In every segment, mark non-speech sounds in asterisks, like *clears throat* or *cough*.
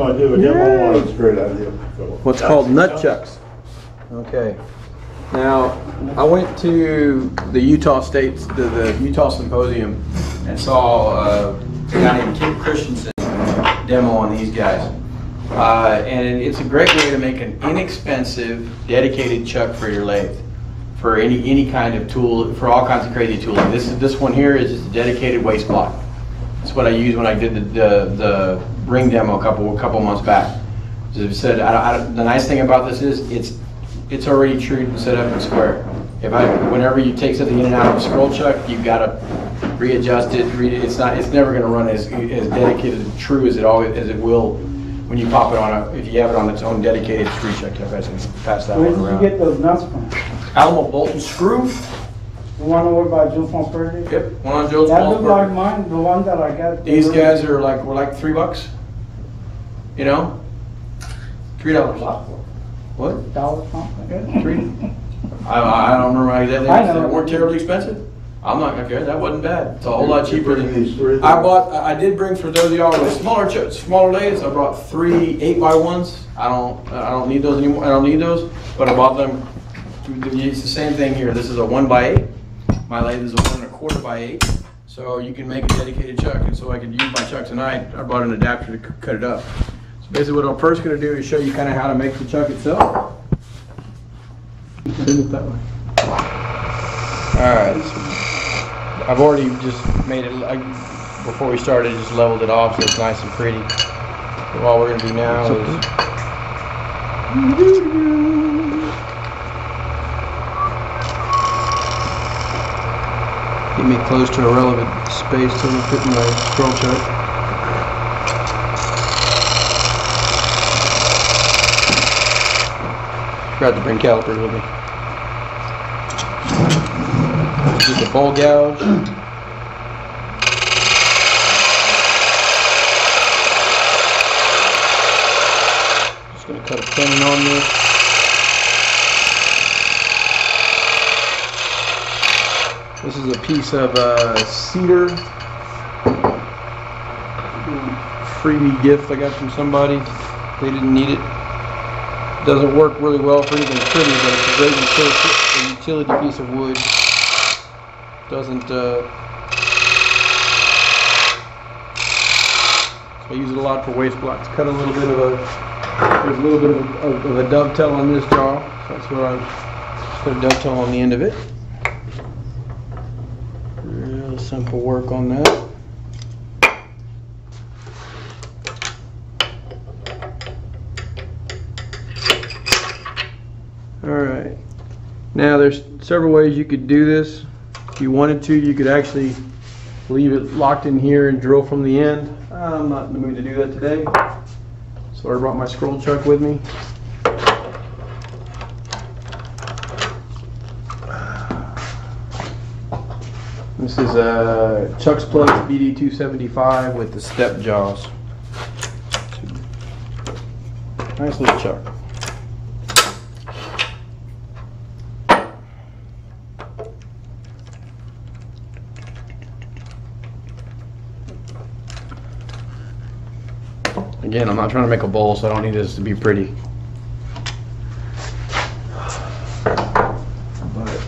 gonna do a demo on it. Great idea. what's called nut chucks. Okay. Now, I went to the Utah State, the, the Utah Symposium, and saw uh, a guy named Kip Christensen demo on these guys. Uh, and it's a great way to make an inexpensive, dedicated chuck for your lathe. For any any kind of tool, for all kinds of crazy tooling. This is this one here is just a dedicated waste block. That's what I used when I did the the, the ring demo a couple a couple months back. As I said, I, I, the nice thing about this is it's it's already true and set up and square. If I, whenever you take something in and out of a scroll chuck, you've got to readjust it. Re, it's not. It's never going to run as as dedicated and true as it always as it will when you pop it on a. If you have it on its own dedicated screw chuck, if I can pass that Where one did you get those nuts from? Alamo bolt and screw. The one over by Joe Fonferdi? Yep, one on Joe's That looked like mine, the one that I got. These guys are like were like three bucks. You know, three dollars. What? Dollar something. Three. I, I don't remember exactly. I know. They weren't terribly expensive. I'm not gonna care. That wasn't bad. It's a whole lot cheaper than. These three I bought. I I did bring for those of y'all with smaller chips, smaller lathes. I brought three eight by ones. I don't. I don't need those anymore. I don't need those. But I bought them. It's the same thing here. This is a one by eight. My lathe is a one and a quarter by eight. So you can make a dedicated chuck. And so I could use my chuck tonight. I bought an adapter to cut it up. So basically, what I'm first gonna do is show you kind of how to make the chuck itself. Send it that way. All right. so I've already just made it, I, before we started, just leveled it off so it's nice and pretty. And all we're gonna do now is. *laughs* Get me close to a relevant space to fit in my scroll chuck. Forgot to bring calipers with me. Get the bowl gouge. Just gonna cut a tenon on this. This a piece of uh, cedar freebie gift I got from somebody. They didn't need it. Doesn't work really well for anything pretty, but it's a great utility, utility piece of wood. Doesn't, uh, I use it a lot for waste blocks. Cut a little bit of a, there's a little bit of a, of a dovetail on this jaw, so that's what I put a dovetail on the end of it. Real simple work on that. Alright. Now there's several ways you could do this. If you wanted to, you could actually leave it locked in here and drill from the end. I'm not in the mood to do that today. So I brought my scroll chuck with me. This is a Chuck's Plugs BD275 with the step jaws. Nice little chuck. Again, I'm not trying to make a bowl, so I don't need this to be pretty. But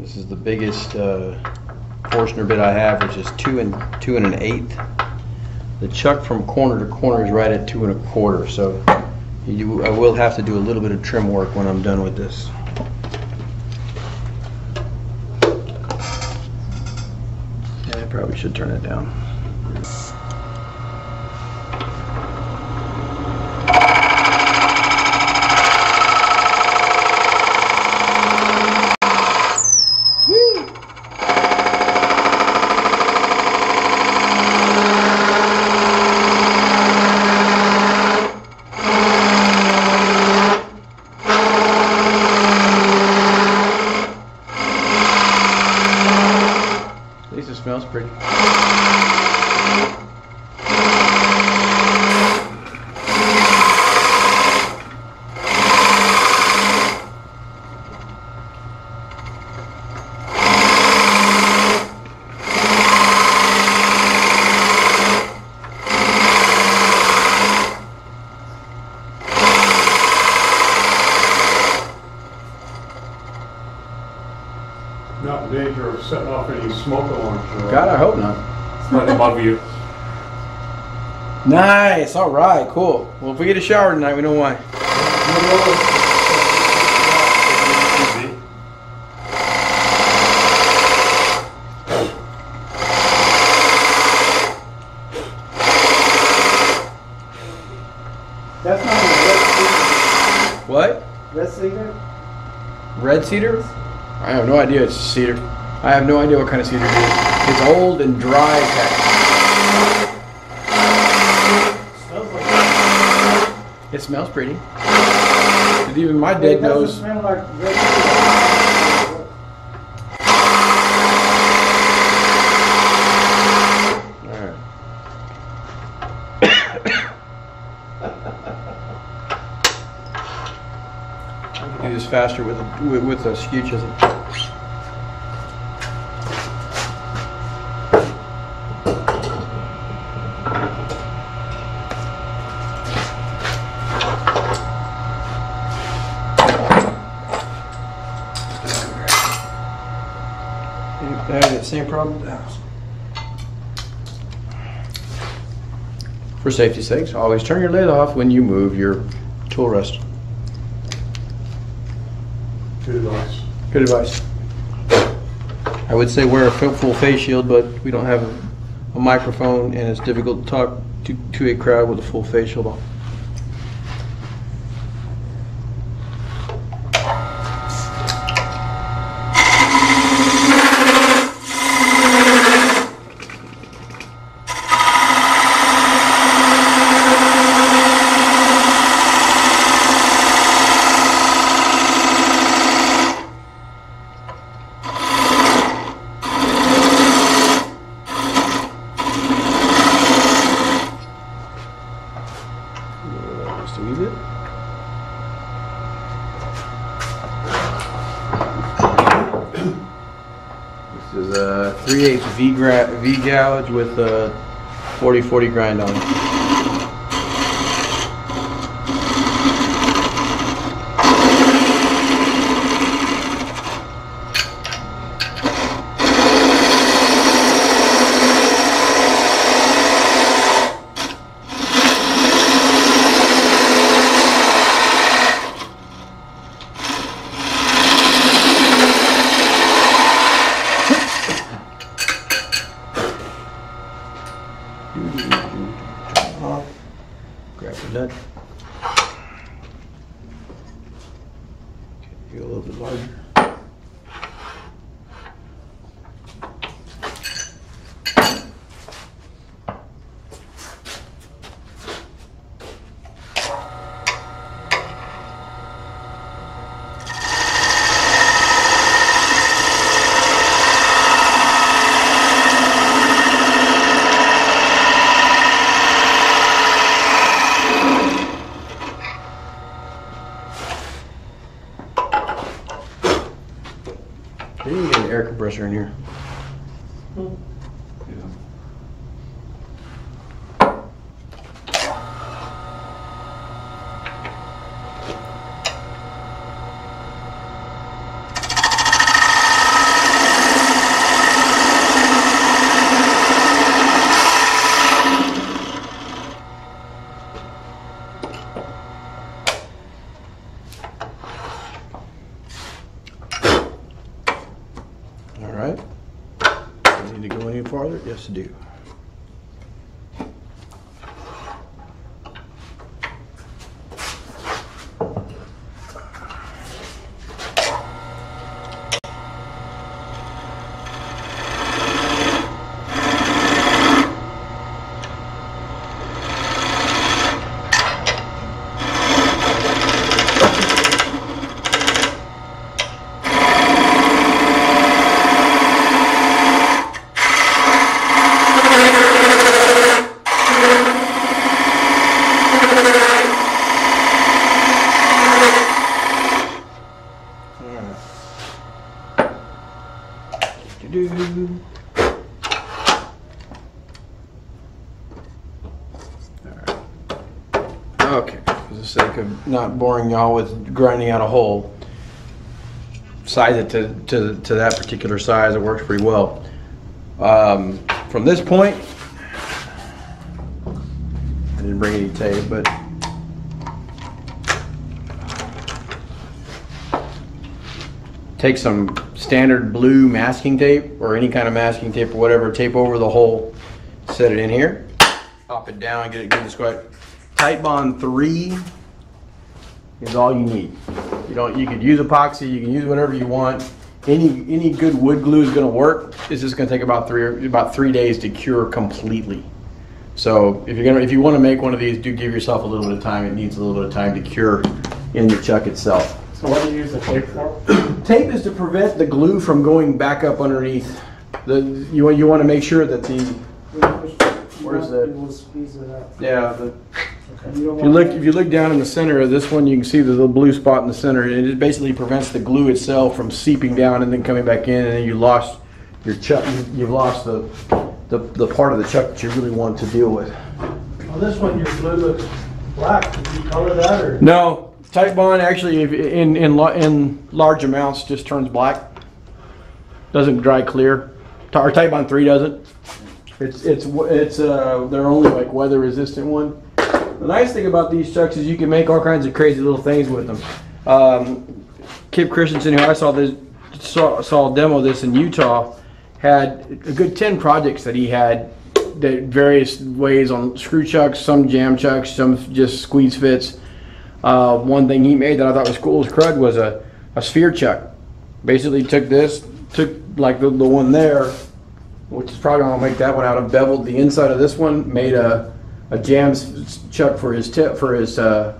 This is the biggest uh, Bit I have, which is two and two and an eighth. The chuck from corner to corner is right at two and a quarter, so you, I will have to do a little bit of trim work when I'm done with this. Yeah, I probably should turn it down. At least it smells pretty. Setting off any smoke alarms. or- God, I hope not. It's not above you. Nice. All right. Cool. Well, if we get a shower tonight, we know why. That's not a What? red cedar, red cedar? Red cedar? I have no idea. It's cedar. I have no idea what kind of cedar it is. It's old and dry. like. It smells pretty. And even my dead It nose. smell like. Alright. I do this faster with a, with, with a skew chisel. I have the same problem at the house. For safety's sakes, always turn your lid off when you move your tool rest. Good advice. Good advice. I would say wear a full face shield, but we don't have a, a microphone and it's difficult to talk to, to a crowd with a full face shield on. Just a wee bit. This is a 3 8 V, v gouge with a 40 40 grind on it. Off. Grab the nut. Okay, Go a little bit larger. Maybe you get an air compressor in here. All right. Do I need to go any farther? Yes, I do. Not boring y'all with grinding out a hole. size it to, to, to that particular size. It works pretty well. Um, from this point, bring any tape, but take some standard blue masking tape or any kind of masking tape or whatever, tape over the hole, set it in here, pop it down, get it good and square. Titebond 3 is all you need. You don't, you could use epoxy, you can use whatever you want. Any, any good wood glue is gonna work. It's just gonna take about three, about three days to cure completely. So if you're gonna, if you wanna make one of these, do give yourself a little bit of time. It needs a little bit of time to cure in the chuck itself. So what do you use the tape for? *clears throat* Tape is to prevent the glue from going back up underneath. The, you, want- you wanna make sure that the, Where's the- It will squeeze it out. yeah, the, You If you look, if you look down in the center of this one, you can see the little blue spot in the center, and it basically prevents the glue itself from seeping down and then coming back in, and then you lost your chuck, you've lost the, the, the part of the chuck that you really want to deal with. On this one, your glue looks black. Did you color that or? No, Titebond actually, if- in, in, in large amounts, just turns black. Doesn't dry clear. Our Titebond three doesn't. It's, it's, it's, uh, they're only like weather resistant one. The nice thing about these chucks is you can make all kinds of crazy little things with them. Um, Kip Christensen, who I saw this, saw, saw a demo of this in Utah, had a good ten projects that he had that various ways on screw chucks, some jam chucks, some just squeeze fits. Uh, one thing he made that I thought was cool as crud was a, a sphere chuck. Basically took this, took like the, the one there, which is probably gonna make that one out of beveled the inside of this one, made a, a jam chuck for his tip, for his, uh,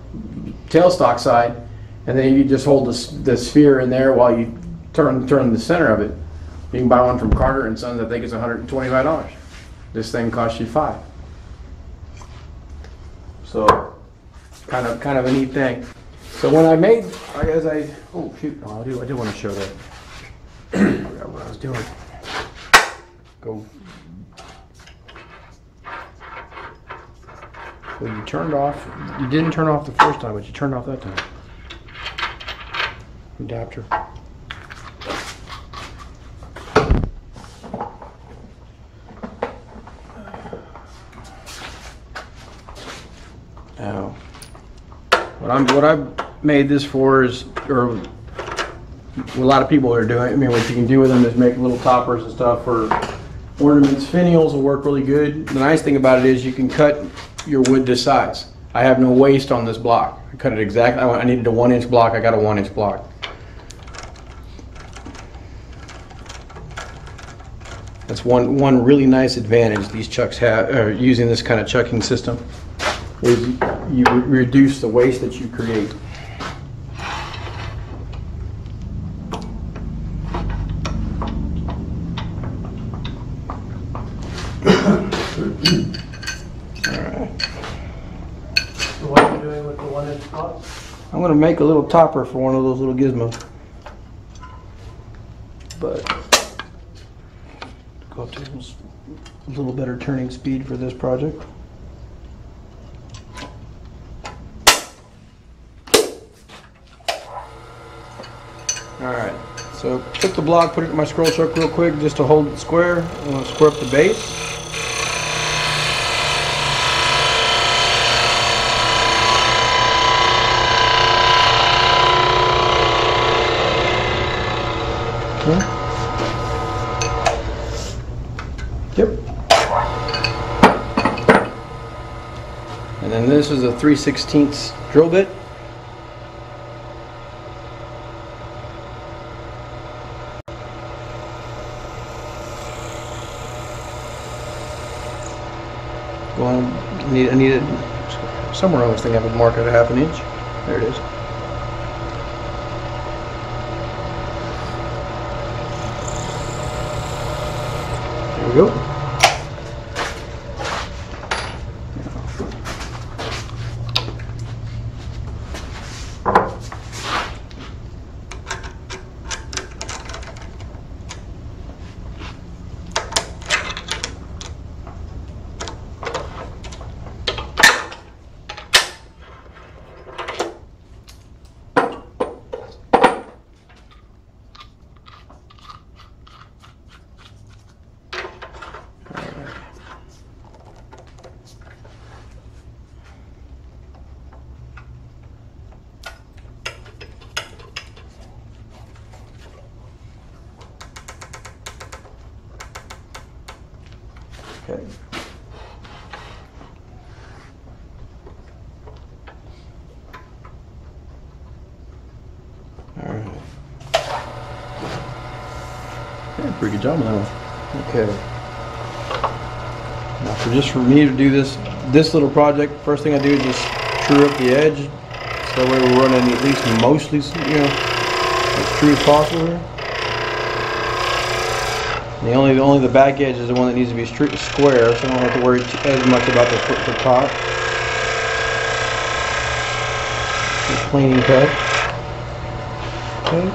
tailstock side. And then you just hold the, the sphere in there while you turn, turn the center of it. You can buy one from Carter and Sons, I think it's hundred and twenty-five dollars. This thing costs you five. So, kind of, kind of a neat thing. So when I made, I guess I, oh shoot, no, I do, I do want to show that. I *clears throat* forgot what I was doing. Go. Well, you turned off, you didn't turn off the first time, but you turned off that time. Adapter. Now, what I'm, what I've made this for is, or a lot of people are doing, I mean, what you can do with them is make little toppers and stuff for ornaments. Finials will work really good. The nice thing about it is you can cut your wood to size. I have no waste on this block. I cut it exactly, I needed a one inch block, I got a one inch block. That's one, one really nice advantage these chucks have, uh, using this kind of chucking system, is you re- reduce the waste that you create. So what are you doing with the one inch block? I'm gonna make a little topper for one of those little gizmos. But go up to a little better turning speed for this project. Alright, so took the block, put it in my scroll chuck real quick just to hold it square. I'm gonna square up the base. Hmm? Yep. And then this is a 3 16 drill bit. Well, I need, I need it somewhere on this thing. I have mark at a half an inch. There it is. There we go. Okay. All right. Yeah, pretty good job on that one. Okay. Now for just for me to do this this little project, first thing I do is just true up the edge. So that way we're running at least mostly, you know, as true as possible here. The only, the only the back edge is the one that needs to be stri- square, so I don't have to worry as much about the, the top. Just cleaning cut. Okay.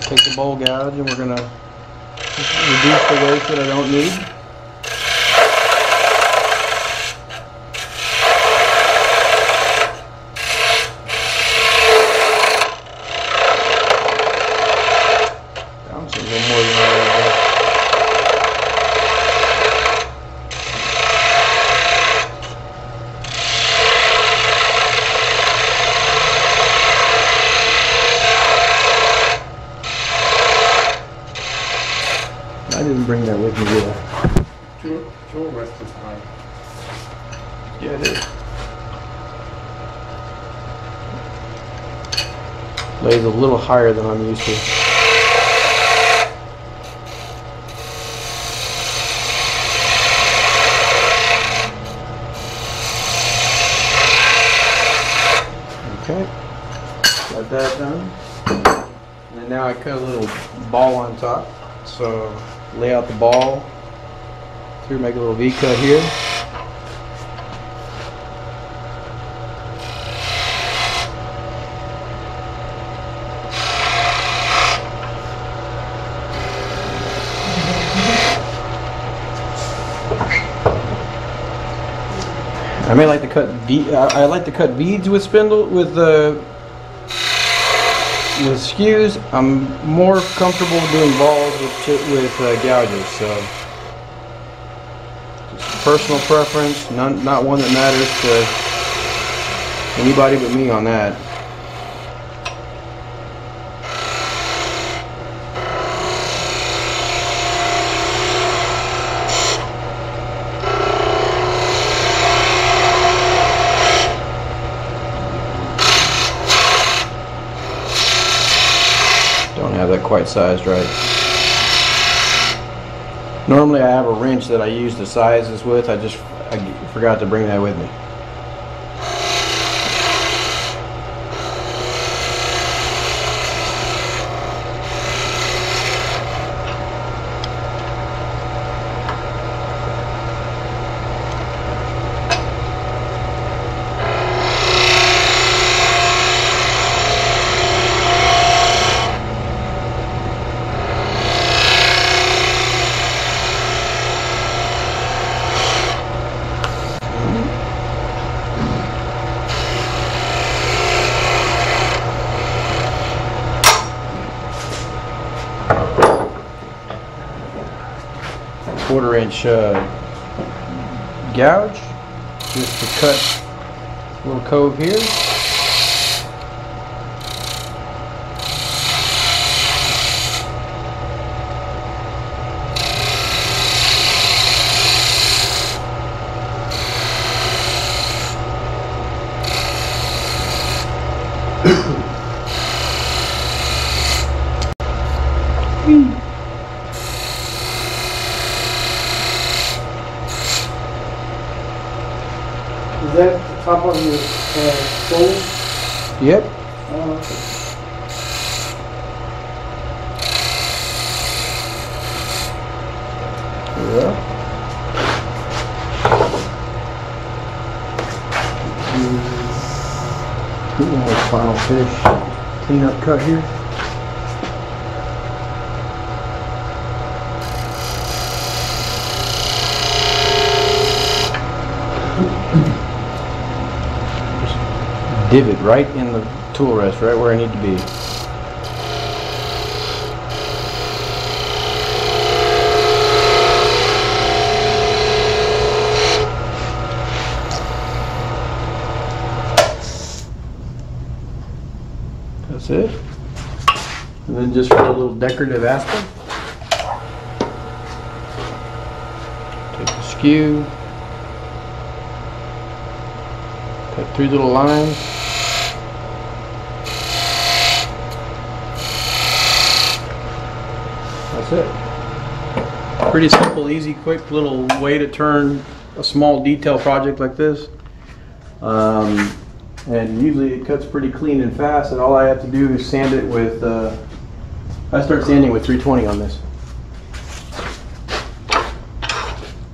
Take the bowl gouge and we're gonna reduce the waste that I don't need. Bouncing a little more than I would like. I didn't bring that with me, did I? Tool, tool rest is high. Yeah, it is. Lays a little higher than I'm used to. Okay, got that done. And now I cut a little ball on top. So lay out the ball through, make a little V cut here. I may like to cut I like to cut beads with spindle with the with skews. I'm more comfortable doing balls with with uh, gouges. So just personal preference, none, not one that matters to anybody but me on that. Don't have that quite sized right. Normally I have a wrench that I use the sizes with. I just I forgot to bring that with me. quarter inch uh, gouge to cut a little cove here. Is that the top of your, uh, stove? Yep. Oh, okay. Yeah. One more final finish, clean up cut here. Just Divot right in the tool rest, right where I need to be. That's it. And then just for a little decorative aspect. Take the skew. Cut three little lines. That's it. Pretty simple, easy, quick little way to turn a small detail project like this. Um, and usually it cuts pretty clean and fast, and all I have to do is sand it with, uh, I start sanding with 320 on this.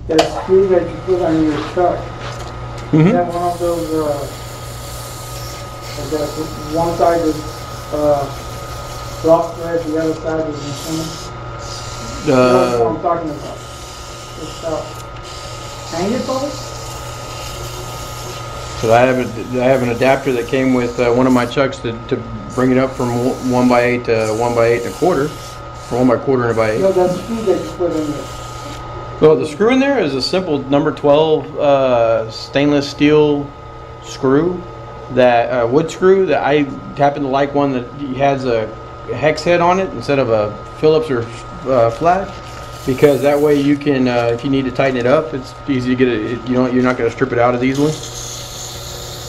That screw that you put on your truck, is Mhm. that one of those, uh, that one side is, uh, rock thread, the other side is instrument? You know what Uh, I'm talking about? It's, uh, it over? So I have a, I have an adapter that came with uh, one of my chucks to, to bring it up from one- by eight to one by eight and a quarter, or one by quarter and a by eight. No, that screw that you put in there. Well, the screw in there is a simple number 12 uh, stainless steel screw, that uh, wood screw that I happen to like one that has a hex head on it instead of a Phillips or uh, flat, because that way you can, uh, if you need to tighten it up, it's easy to get it. You don't, you're not going to strip it out as easily.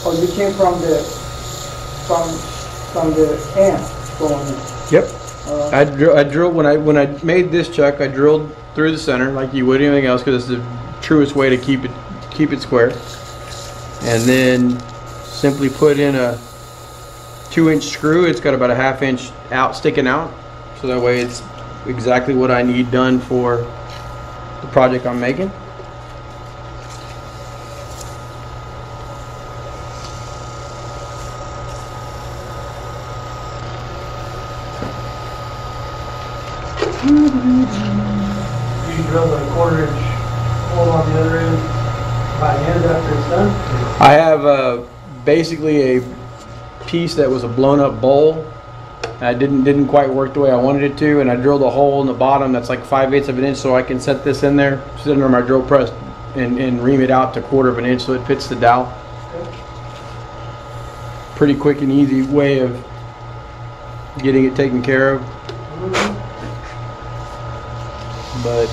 Oh, you came from the, from, from the end going in. Yep. Uh, I, drill, I drilled when I when I made this chuck. I drilled through the center like you would anything else because it's the truest way to keep it keep it square. And then simply put in a two inch screw. It's got about a half inch out sticking out, so that way it's exactly what I need done for the project I'm making. You drill a quarter inch hole on the other end by hand after it's done? I have uh, basically a piece that was a blown up bowl. I didn't didn't quite work the way I wanted it to, and I drilled a hole in the bottom that's like five eighths of an inch, so I can set this in there, sit under my drill press, and, and ream it out to quarter of an inch so it fits the dowel. Pretty quick and easy way of getting it taken care of. But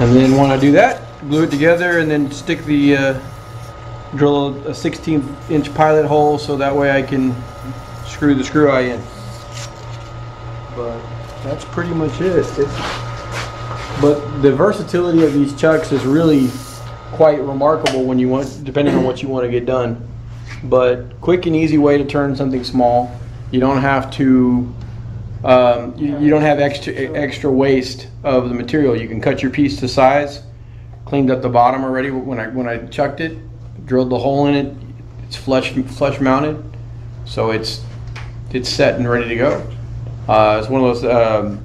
And then when I do that, glue it together and then stick the, uh, drill a 16 inch pilot hole so that way I can screw the screw eye in. But that's pretty much it. It's- but the versatility of these chucks is really quite remarkable when you want, depending on what you want to get done. But quick and easy way to turn something small. You don't have to um, you, you don't have extra extra waste of the material. You can cut your piece to size. Cleaned up the bottom already when I when I chucked it. Drilled the hole in it. It's flush flush mounted, so it's it's set and ready to go. Uh, it's one of those. Um,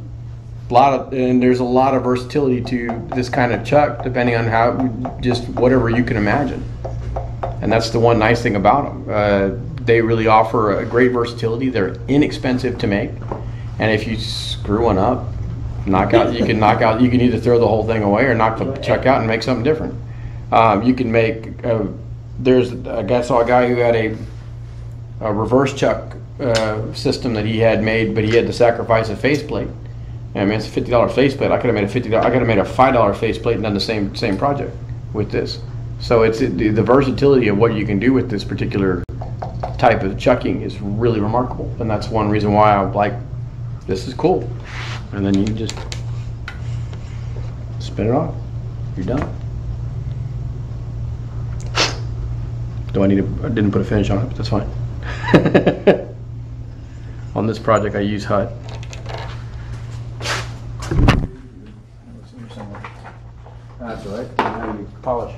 lot of and there's a lot of versatility to this kind of chuck, depending on how just whatever you can imagine. And that's the one nice thing about them. Uh, they really offer a great versatility. They're inexpensive to make. And if you screw one up, knock out, you can knock out, you can either throw the whole thing away or knock the chuck out and make something different. Um, you can make, uh, there's, I guess, saw a guy who had a, a reverse chuck uh, system that he had made, but he had to sacrifice a faceplate. I mean, it's a fifty dollar faceplate. I could have made a fifty. I could have made a five dollar faceplate and done the same same project with this. So it's the, the versatility of what you can do with this particular type of chucking is really remarkable, and that's one reason why I'm like, this is cool. And then you just spin it off. You're done. Do I need to? I didn't put a finish on it, but that's fine. *laughs* on this project, I use HUD. That's all right. Now you polish.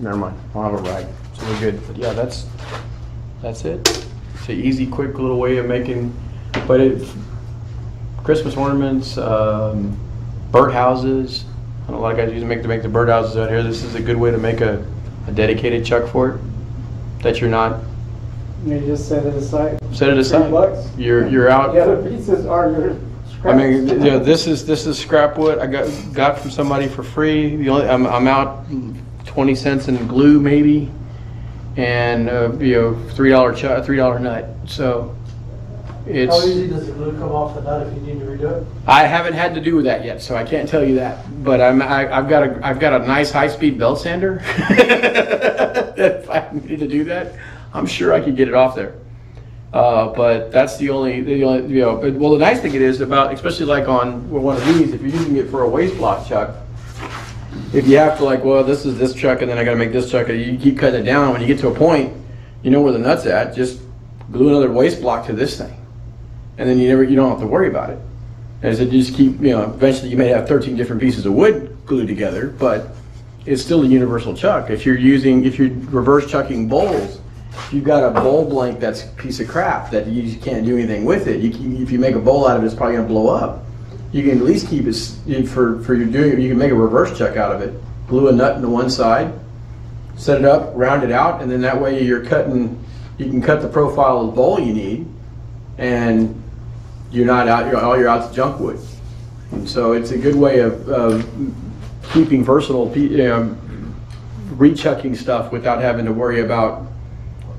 Never mind. I'll have a rag. So we're good. But yeah, that's that's it. It's an easy, quick little way of making, but it Christmas ornaments, um, birdhouses. I know a lot of guys use to make to make the birdhouses out here. This is a good way to make a, a dedicated chuck for it. That you're not You just set it aside. set it aside. bucks? You're you're out. The other pieces are your I mean, you know, this is this is scrap wood I got got from somebody for free. The only I'm, I'm out twenty cents in glue maybe, and uh, you know three dollar ch- three dollar nut. So it's How easy does the glue come off the nut if you need to redo it? I haven't had to do that yet, so I can't tell you that. But I'm I, I've got a I've got a nice high speed belt sander. *laughs* if I needed to do that, I'm sure I could get it off there. Uh, but that's the only, the only, you know, but, well, the nice thing it is about, especially like on one of these, if you're using it for a waste block chuck, if you have to like, well, this is this chuck and then I gotta make this chuck, and you keep cutting it down, when you get to a point, you know where the nut's at, just glue another waste block to this thing. And then you never, you don't have to worry about it. As it just keep, you know, eventually you may have thirteen different pieces of wood glued together, but it's still a universal chuck. If you're using, if you're reverse chucking bowls, if you've got a bowl blank that's a piece of crap that you can't do anything with it, you can, if you make a bowl out of it, it's probably gonna blow up. You can at least keep it, for, for your doing, you can make a reverse chuck out of it. Glue a nut into one side, set it up, round it out, and then that way you're cutting, you can cut the profile of the bowl you need, and you're not out, you're, all you're out out's junk wood. And so it's a good way of, of keeping versatile, pe- um, rechucking stuff without having to worry about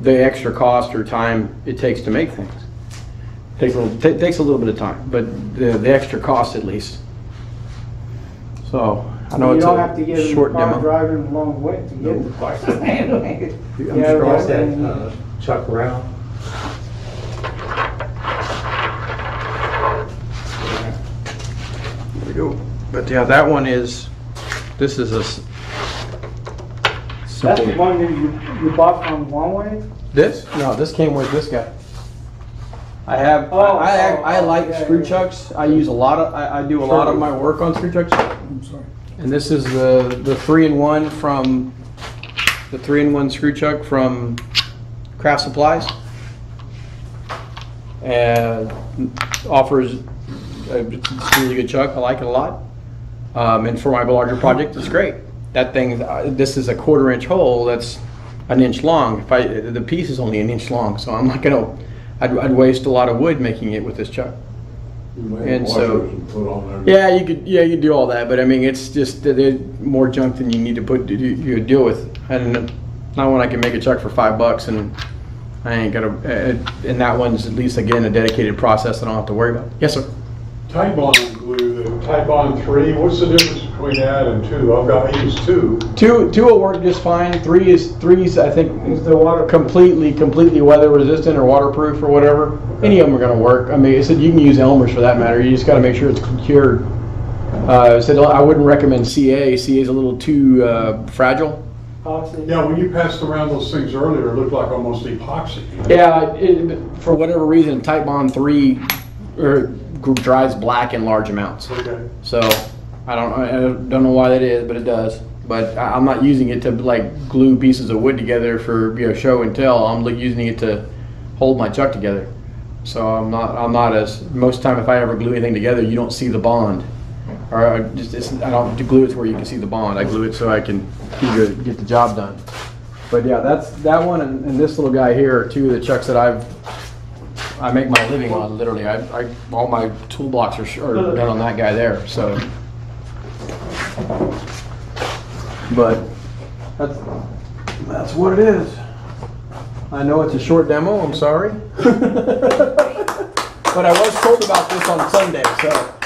the extra cost or time it takes to make things. Takes a little, ta- takes a little bit of time, but the, the extra cost at least. So, I know You it's don't have to get a in the car demo. driving a long way to get the parts. I'm Yeah, sure- right. that, uh, Chuck Brown. There we go. But yeah, that one is, this is a s- That's the simple. one that you, you bought from Oneway? This? No, this came with this guy. I have, Oh, I, I, oh, I like yeah, screw yeah. chucks. I use a lot of, I, I do a lot of my work on screw chucks. I'm sorry. And this is the, the three-in-one from, the three-in-one screw chuck from Craft Supplies. And offers, a it's a really good chuck, I like it a lot. Um, and for my larger project, it's great. That thing, uh, this is a quarter inch hole that's an inch long. If I, the piece is only an inch long, so I'm not gonna, I'd, I'd waste a lot of wood making it with this chuck. And so- and put on. Yeah, you could, yeah, you could do all that, but I mean, it's just, there's more junk than you need to put, you, you deal with. And not when I can make a chuck for five bucks and I ain't gonna, uh, and that one's at least, again, a dedicated process that I don't have to worry about. Yes, sir. Titebond Titebond three, what's the difference between that and two? I've got, I use two. Two, two will work just fine. Three is, three's, I think, Is the water, completely, completely weather resistant or waterproof or whatever. Any of them are gonna work. I mean, I said you can use Elmer's for that matter. You just gotta make sure it's cured. Uh, I said I wouldn't recommend CA. CA is a little too, uh, fragile. epoxy? Yeah, when you passed around those things earlier, it looked like almost epoxy. Yeah, it, for whatever reason, Titebond three er, dries black in large amounts. Okay. So I don't, I don't know why that is, but it does. But I- I'm not using it to like glue pieces of wood together for you know show and tell. I'm using it to hold my chuck together. So I'm not, I'm not as most time if I ever glue anything together, you don't see the bond. Or I just, it's, I don't glue it to where you can see the bond. I glue it so I can get the, get the job done. But yeah, that's that one and, and this little guy here are two of the chucks that I've I make my living on. Literally, I, I all my toolbox are, are done on that guy there. So, but that's that's what it is. I know it's a short demo. I'm sorry, *laughs* but I was told about this on Sunday, so